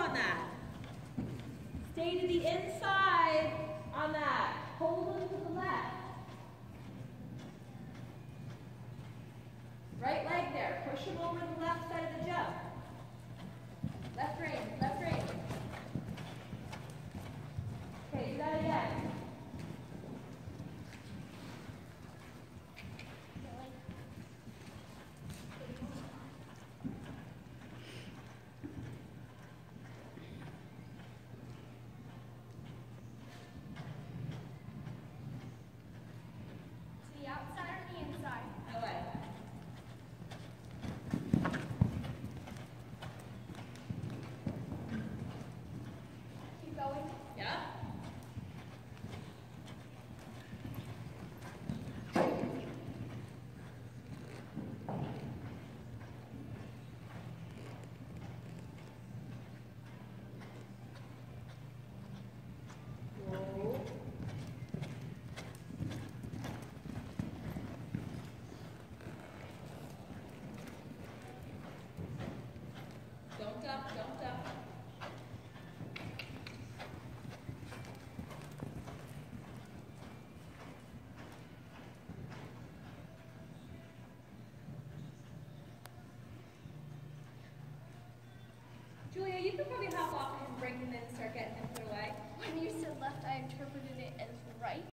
on that. Stay to the inside on that. Hold them to the left. Right leg there. Push him over the left side you could probably hop off and bring them in, start getting them put away. When you said left, I interpreted it as right.